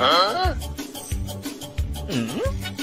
Huh? Hmm?